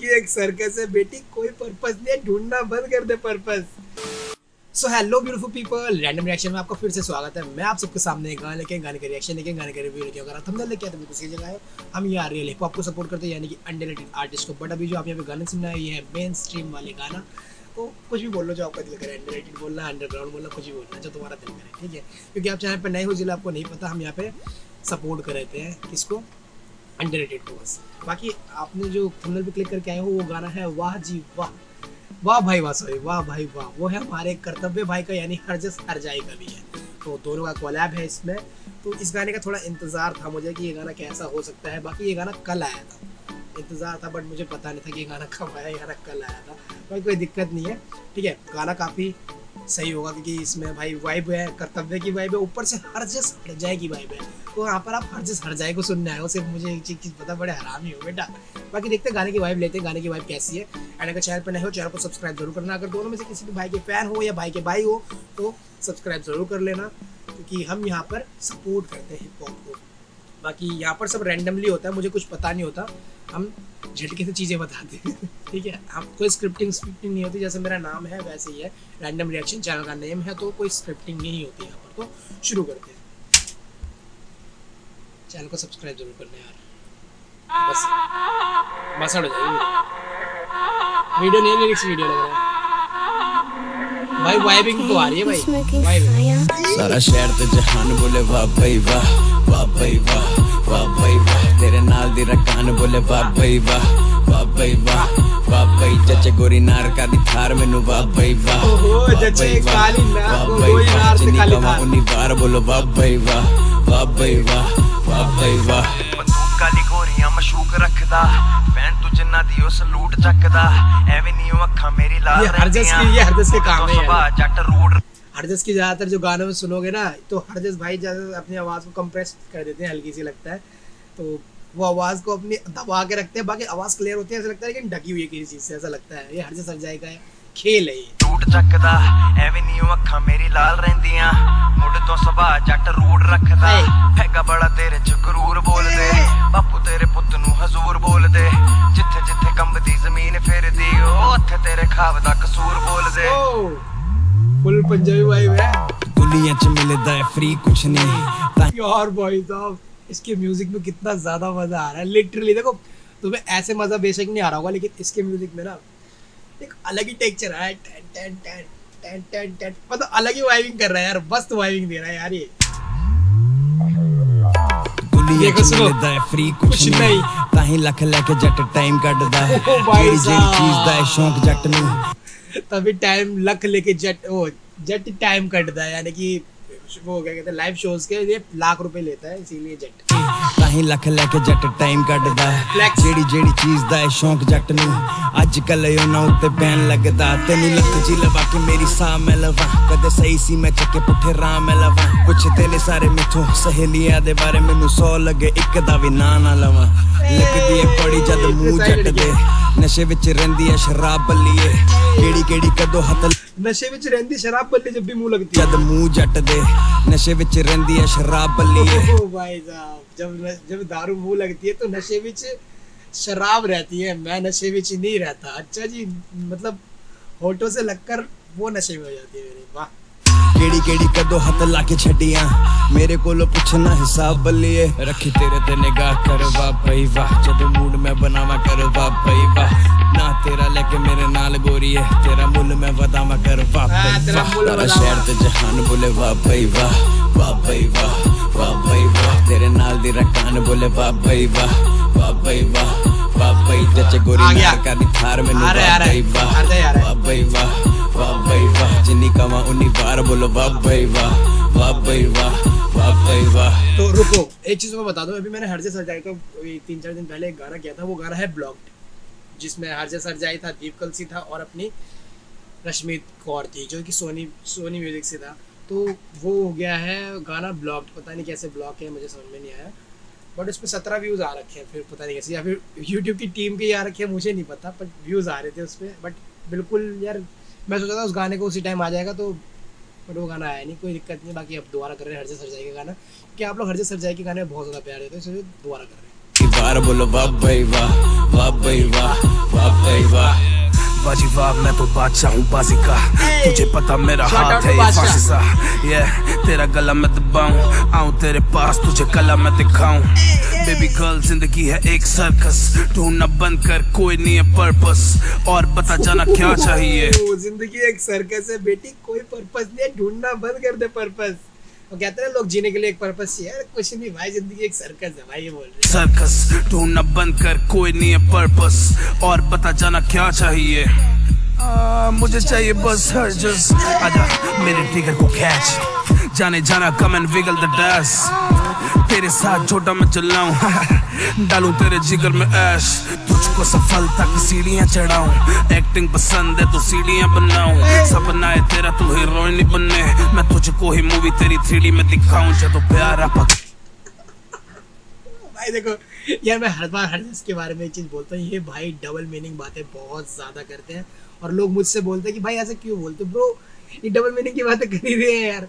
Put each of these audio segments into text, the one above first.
ये एक सर्कस है बेटी, कोई पर्पस नहीं है, ढूंढना बंद कर दे purpose so hello beautiful people random reaction में आपका फिर से स्वागत है। मैं आप सबके सामने एक गाना लेके गाने का रिएक्शन लेके, गाने का रिव्यू लेके अगर थंबनेल लेके आते बिल्कुल सही जगह है। हम ये आ रही है हिप हॉप को सपोर्ट करते हैं, यानी कि अंडररेटेड आर्टिस्ट को। बट अभी जो आप यहाँ पे गाने सुनना है, ये है मेन स्ट्रीम वाले गाना। तो कुछ भी बोल लो, जो आपका दिल करे अंडररेटेड बोलना अंडरग्राउंड बोलना, कुछ भी बोलना, जो तुम्हारा दिल करे, ठीक है? क्योंकि आप चैनल पर नए हो, जिला आपको नहीं पता, हम यहाँ पे सपोर्ट कर रहे हैं किसको? अंडररेटेड को बस बाकी आपने जो थंबनेल पे क्लिक करके आए हो, वो गाना है, वाह जी, वाह। वाह भाई, वाह सॉरी वाह भाई, वाह। वो है हमारे कर्तव्य भाई का, यानी हरजस हर जाए का भी है। तो दोनों का कोलैब है इसमें। तो इस गाने का थोड़ा इंतज़ार था मुझे कि ये गाना कैसा हो सकता है। बाकी ये गाना कल आया था। इंतज़ार था बट मुझे पता नहीं था कि ये गाना कब आया ये गाना कल आया था। भाई कोई दिक्कत नहीं है। ठीक है, गाना काफ़ी सही होगा क्योंकि इसमें भाई वाइब है, कर्तव्य की वाइब है, ऊपर से हर जस हर जाए की वाइब है। तो यहाँ पर आप हर जस हर जाए को सुनने आए हो, सिर्फ़ मुझे एक चीज़ पता, बड़े हराम ही हो बेटा। बाकी देखते हैं गाने की वाइब लेते हैं गाने की वाइब कैसी है। एंड अगर चैनल पर नहीं हो चैनल को सब्सक्राइब ज़रूर करना। अगर दोनों में से किसी भी भाई के फ़ैन हो या भाई के भाई हो तो सब्सक्राइब ज़रूर कर लेना। क्योंकि हम यहाँ पर सपोर्ट करते हैं हिप हॉप को। बाकी यहाँ पर सब रैंडमली होता है, मुझे कुछ पता नहीं होता। हम झटके से चीज़ें बताते हैं, ठीक है? हम कोई स्क्रिप्टिंग स्क्रिप्टिंग नहीं होती, जैसे मेरा नाम है, वैसे ही है। रैंडम रिएक्शन चैनल का नेम है तो कोई स्क्रिप्टिंग नहीं होती यहाँ पर। तो शुरू करते हैं। चैनल को सब्सक्राइब ज़रूर करना यार। बस बस हट जाएगी वीडियो नहीं है लिरिक्स वीडियो लग रहा है। भाई वाइबिंग तो आ रही है भाई। सारा शहर तो जहान बोले वाह भाई वाह वाह भाई वाह वाह भाई वाह। तेरे नाल दी रकान बोले वाह भाई वाह वाह भाई वाह वाह भाई। चचे गोरी नार का दिखार मेनू वाह भाई वाह चचे काली नार गोरी नार से काली नार। बार बोलो वाह भाई वाह वाह भाई वाह वाह भाई वाह। काली गोरियाँ मशूक रखदा ਜਿੰਨਾ ਦੀ ਉਹ ਸਲੂਟ ਚੱਕਦਾ ਐਵੇਂ ਨਹੀਂ ਉਹ ਅੱਖਾਂ ਮੇਰੀ ਲਾਲ ये हरजस की- ਰਹਿੰਦੀਆਂ। ये हरजस के काम है यार। ਸੁਭਾ ਜੱਟ ਰੂਡ हरजस की ज़्यादातर जो गानों में सुनोगे ना तो हरजस भाई ज़्यादा अपनी आवाज़ को कंप्रेस कर देते हैं हल्की सी लगता है तो वो आवाज़ को अपनी दबा के रखते हैं बाकी आवाज़ क्लियर होती है ऐसा लगता है लेकिन ढकी हुई है किसी चीज़ से ऐसा लगता है ये हरजस हर जाएगा है खेल है ये ਰੂਟ ਚੱਕਦਾ ਐਵੇਂ ਨਹੀਂ ਉਹ ਅੱਖਾਂ ਮੇਰੀ ਲਾਲ ਰਹਿੰਦੀਆਂ ਮੁੱਢ ਤੋਂ ਸੁਭਾ ਜੱਟ ਰੂਡ ਰੱਖਦਾ ਏ। ਹੈਗਾ ਬੜਾ ਤੇਰੇ ਚ ਗਰੂਰ ਬੋਲਦੇ ਬਾਪੂ ਤੇਰੇ ਪੁੱਤ ਨੂੰ ਹਜ਼ੂਰ ਬੋਲਦੇ ਜਿੱਥੇ ਜਿੱਥੇ ਕੰਬਦੀ ਜ਼ਮੀਨ ਫਿਰਦੀ ਉਹ ਉੱਥੇ ਤੇਰੇ ਖਾਬ ਦਾ ਕਸੂਰ ਬੋਲਦੇ फुल पंजाबी वाइब है दुनिया च मिलदा है फ्री कुछ नहीं ता- यार भाई साहब इसके म्यूजिक में कितना ज्यादा मजा आ रहा है लिटरली देखो तुम्हें ऐसे मजा बेशक नहीं आ रहा होगा लेकिन इसके म्यूजिक में ना एक अलग ही टेक्चर है ton ton ton ton ton ton मतलब अलग ही वाइबिंग कर रहा है यार मस्त वाइबिंग दे रहा है यार ये ਦੁਨੀਆ ਦੇਖੋ ਚ ਸੁਣੋ, ਮਿਲਦਾ ਹੈ ਫ੍ਰੀ ਕੁਛ ਕੁਛ ਨਹੀਂ ਨਹੀਂ। ਤਾਂ ਹੀ ਲੱਖ ਲੈ ਕੇ ਜੱਟ ਟਾਈਮ ਕੱਢਦਾ ਹੈ ਓ ਭਾਈ ਜਿਹੜੀ ਜਿਹੜੀ ਸਾਹਿਬ। ਚੀਜ਼ ਦਾ ਹੈ ਸ਼ੌਂਕ ਜੱਟ ਨੂੰ तभी टाइम लक लेके जट ओ जट टाइम कटता है यानी कि वो क्या कहते हैं लाइव शोज के लिए लाख रुपए लेता है इसीलिए जट ਤਾਂ ਹੀ ਲੱਖ ਲੈ ਕੇ ਜੱਟ ਟਾਈਮ ਕੱਢਦਾ ਹੈ Flex। ਜਿਹੜੀ ਜਿਹੜੀ ਚੀਜ਼ ਦਾ ਹੈ ਸ਼ੌਂਕ ਜੱਟ ਨੂੰ ਅੱਜ ਕੱਲ ਉਹਨਾਂ ਉੱਤੇ ਬੈਨ ਲੱਗਦਾ ਤੈਨੂੰ ਲੱਖ ਜੀ ਲਵਾ ਕੇ ਮੇਰੀ ਸਾਹ ਮੈਂ ਲਵਾਂ ਕਦੇ ਸਹੀ ਸੀ ਮੈਂ ਚੱਕੇ ਪੁੱਠੇ ਰਾਹ ਮੈਂ ਲਵਾਂ ਪੁੱਛਦੇ ਨੇ ਸਾਰੇ ਮੈਥੋਂ ਸਹੇਲੀਆਂ ਦੇ ਬਾਰੇ ਮੈਨੂੰ ਸੌ ਲੱਗੇ ਇੱਕ ਦਾ ਵੀ ਨਾਂ ਨਾ ਲਵਾਂ ਲੱਗਦੀ ਏ ਕੋੜੀ ਜਦ ਮੂੰਹ ਜੱਟ ਦੇ ਨਸ਼ੇ ਵਿੱਚ ਰਹਿੰਦੀ ਐ ਸ਼ਰਾਬ ਬੱਲੀਏ ਕਿਹੜੀ ਕਿਹੜੀ ਕਦੋਂ ਹੱਥ नशे में रहती शराब बल्ले जब भी मुंह लगती है ਜਦ ਮੂੰਹ ਜੱਟ ਦੇ ਨਸ਼ੇ ਵਿੱਚ ਰਹਿੰਦੀ ਐ ਸ਼ਰਾਬ ਬੱਲੀਏ ओ भाई साहब जब जब दारू मुंह लगती है तो नशे में शराब रहती है मैं नशे में नहीं रहता अच्छा जी मतलब होठों से लगकर वो नशे में हो जाती है मेरे वाह ਕਿਹੜੀ ਕਿਹੜੀ ਕਦੋਂ ਹੱਥ ਲਾ ਕੇ ਛੱਡੀਆਂ ਮੇਰੇ ਕੋਲੋਂ ਪੁੱਛਣਾ ਹਿਸਾਬ ਬੱਲੀਏ ਰੱਖੀ ਤੇਰੇ ਤੇ ਨਿਗਾਹ ਕਰ ਵਾ ਭਈ ਵਾਹ ਜਦੋਂ ਮੂਡ ਮੈਂ ਬਣਾਵਾ ਕਰ ਵਾ ਭਈ ਵਾਹ ਨਾ ਤੇਰਾ ਲੈ ਕੇ गोरी है तेरा मुल मैं बतावा कर हाँ, वाह। शहर तो जहान बोले वाह भाई वाह वाह भाई वाह वाह भाई वाह। तेरे नाल दी रकान बोले वाह भाई वाह वाह भाई वाह वाह भाई जच गोरी मार का दी थार में वाह भाई वाह वाह भाई वाह वाह भाई वाह। जिन्नी कमा उन्नी बार बोलो वाह भाई वाह वाह भाई वाह वाह भाई वाह। तो रुको एक चीज़ मैं बता दूँ अभी मैंने हर से सजाई तो तीन चार दिन पहले एक गाना किया था वो गाना है ब्लॉक्ड जिसमें हरजे सरजाई था, दीप कलसी था और अपनी रश्मित कौर थी, जो कि सोनी सोनी म्यूज़िक से था। तो वो हो गया है, गाना ब्लॉक्ड, पता नहीं कैसे ब्लॉक है, मुझे समझ में नहीं आया। बट उस पर सत्रह व्यूज़ आ रखे हैं, फिर पता नहीं कैसे, या फिर यूट्यूब की टीम के आ रखे हैं, मुझे नहीं पता बट व्यूज़ आ रहे थे उस पर बट बिल्कुल यार, मैं सोचा था उस गाने को उसी टाइम आ जाएगा तो बट वो गाना आया नहीं, कोई दिक्कत नहीं, बाकी अब दोबारा कर रहे हैं हरजे सरजाई का गाना कि आप लोग हरजे सरजाई के गाने बहुत ज़्यादा प्यार देते हैं इसलिए दोबारा कर रहे हैं। की बार बोलो वाह भाई वाह वाह भाई वाह वाह भाई वाह। बाजी वाह मैं तो बादशाह हूँ बाजी का। तुझे पता मेरा हाथ है फांसी सा ये तेरा गला मैं दबाऊं आऊँ तेरे पास तुझे कला मैं दिखाऊँ। बेबी गर्ल ज़िंदगी है एक सर्कस ढूंढना बंद कर कोई नहीं है पर्पस और बता जाना क्या चाहिए? ज़िंदगी एक सर्कस है बेटी कोई पर्पस नहीं ढूंढना बंद कर दे पर्पस वो कहते हैं लोग जीने के लिए एक पर्पस ही है। कुछ नहीं भाई ज़िंदगी एक सर्कस है भाई ये बोल रहे सर्कस ढूंढना बंद कर कोई नहीं है पर्पस और पता जाना क्या चाहिए? आ, मुझे चाहिए बस हर जस। आजा मेरे ट्रिगर को कैच जाने जाना come and wiggle the dust तेरे साथ छोटा मैं चलाऊं डालूं तेरे जिगर में ऐश। तुझको सफलता की सीढ़ियाँ चढ़ाऊं। एक्टिंग पसंद है तो सीढ़ियाँ बनाऊँ। सपना है तेरा, तू हीरोइन बनने मैं तुझको ही मूवी तेरी थ्री में दिखाऊँ जब प्यारा पक भाई देखो, यार मैं हर बार, हर चीज़ के बारे में चीज़ बोलता हूँ। ये भाई डबल मीनिंग बातें बहुत ज़्यादा करते हैं। और लोग मुझसे बोलते हैं कि भाई ऐसे क्यों बोलते ब्रो ये डबल मीनिंग की बातें कर ही रहे हैं यार।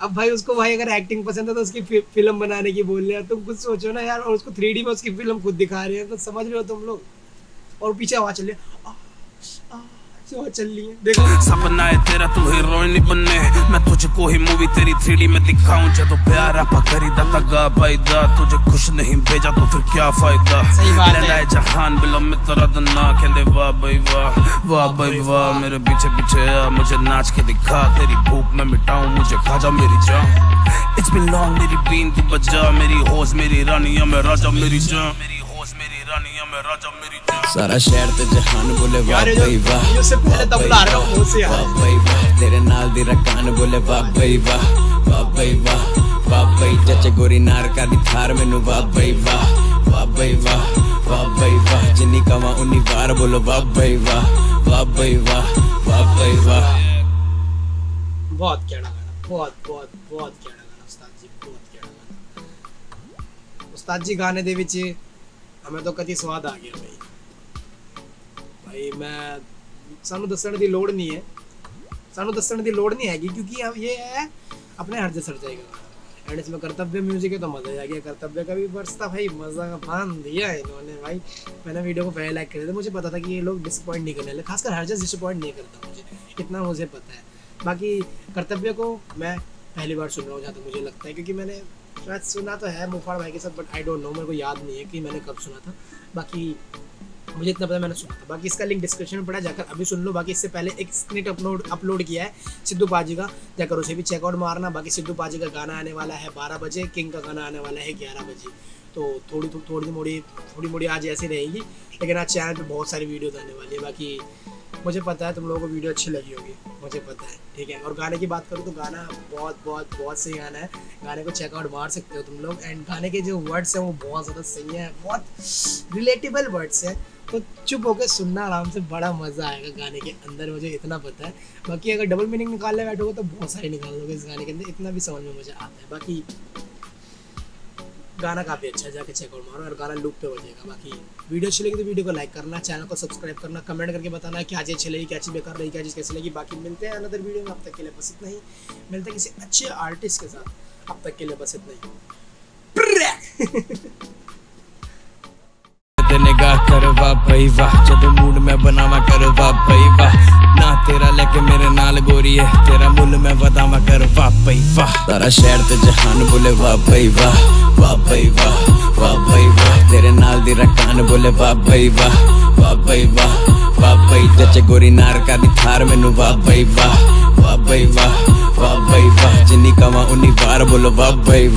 अब भाई उसको भाई अगर एक्टिंग पसंद है तो उसकी फि- फ़िल्म बनाने की बोल रहे हैं। तुम कुछ सोचो ना यार, और उसको थ्री में उसकी फ़िल्म खुद दिखा रहे हैं। तो समझ रहे हो तुम लोग? और पीछे आवाज़ चल रही है चल रही है। देखो। सपना है तेरा तू हीरोइन बनने मैं तुझको ही मूवी तेरी थ्री में दिखाऊँ। जब प्यार आपा खरीदा तगा पैदा। तुझे खुश नहीं भेजा तो फिर क्या फ़ायदा? सही है। जहान बिलो में तेरा दन्ना कहंदे वाह भाई वाह वाह भाई वाह मेरे पीछे पीछे आ मुझे नाच के दिखा। तेरी भूख मैं मिटाऊं मुझे खा जा मेरी जान। इट्स बीन लॉन्ग मेरी बीन तू बजा। मेरी होश मेरी रानिया मैं राजा मेरी जान। सारा शहर ते जहान बोले वाह भाई वाह। इससे पहले तब ला रहा हूँ मुँह से वाह भाई वाह। तेरे नाल दी रकान बोले वाह भाई वाह वाह भाई वाह वाह भाई। चाचे गोरी नार का दी थार मेनू वाह भाई वाह वाह भाई वाह वाह भाई वाह। जिन्नी कवा उन्नी बार बोलो वाह भाई वाह वाह भाई वाह वाह भाई वाह। बहुत कहना गाना बहुत बहुत बहुत कहना गाना उस्ताद जी बहुत कहना गाना। उस्ताद जी गाने दे विच ਹਮੇ ਤਾਂ ਕਦੀ ਸਵਾਦ ਆ ਗਿਆ ਭਾਈ ਭਾਈ ਮੈਂ ਸਾਨੂੰ ਦੱਸਣ ਦੀ ਲੋੜ ਨਹੀਂ ਹੈ ਸਾਨੂੰ ਦੱਸਣ ਦੀ ਲੋੜ नहीं हैगी क्योंकि अब ये है अपने हर से सर जाएगा एंड इसमें कर्तव्य म्यूजिक है तो मजा ही आ गया कर्तव्य का भी वर्ष था भाई मजा का फान दिया है इन्होंने भाई मैंने वीडियो को पहले लाइक करे थे मुझे पता था कि ये लोग डिसअपॉइंट नहीं करने वाले खासकर हर डिसअपॉइंट नहीं करता मुझे इतना मुझे पता है बाकी कर्तव्य को मैं पहली बार सुन रहा हूँ जहाँ तक मुझे लगता है क्योंकि मैंने शायद सुना तो है मुफाड़ भाई के साथ बट आई डोंट नो मेरे को याद नहीं है कि मैंने कब सुना था। बाकी मुझे इतना पता मैंने सुना था। बाकी इसका लिंक डिस्क्रिप्शन में पड़ा, जाकर अभी सुन लो। बाकी इससे पहले एक स्क्रिप्ट अपलोड अपलोड किया है सिद्धू पाजी का। जाकर उसे भी चेकआउट मारना। बाकी सिद्धू पाजी का गाना आने वाला है बारह बजे, किंग का गाना आने वाला है ग्यारह बजे। तो थोड़ी थोड़ी मोड़ी थोड़ी मोड़ी आज ऐसी रहेगी, लेकिन आज चैनल पर बहुत सारी वीडियोज़ आने वाली है। बाकी मुझे पता है तुम लोगों को वीडियो अच्छी लगी होगी, मुझे पता है, ठीक है? और गाने की बात करूँ तो गाना बहुत बहुत बहुत सही गाना है। गाने को चेकआउट मार सकते हो तुम लोग। एंड गाने के जो वर्ड्स हैं वो बहुत ज़्यादा सही है, बहुत रिलेटेबल वर्ड्स हैं। तो चुप होकर सुनना, आराम से बड़ा मज़ा आएगा गाने के अंदर, मुझे इतना पता है। बाकी अगर डबल मीनिंग निकालने बैठोगे तो बहुत सारे निकाल दोगे इस गाने के अंदर, इतना भी समझ में मुझे आता है। बाकी गाना काफ़ी अच्छा है, जाके चेकआउट मारो, और गाना लूप पे बजेगा बाकी वीडियो अच्छी लगी तो वीडियो को लाइक करना चैनल को सब्सक्राइब करना कमेंट करके बताना क्या चीज़ अच्छी लगी, क्या चीज़ बेकार रही क्या चीज़ कैसी लगी। बाकी मिलते हैं अनदर वीडियो में, अब तक के लिए बस इतना ही। मिलते हैं किसी अच्छे आर्टिस्ट के साथ। अब तक के लिए बस इतना ही। निगाह कर वाह वाह। जब मूड में बनावा कर वाह वाह। तेरा लेके मेरे नाल गोरी है। तेरा मुल में वदावा कर वाह वाह। तारा शहर ते जहान बोले वाह वाह वाह वाह वाह वाह। तेरे नाल दी रकान बोले वाह वाह वाह वाह वाह भाई गोरी नार का दी थार मैनू वाह भाई वाह वाह। भाई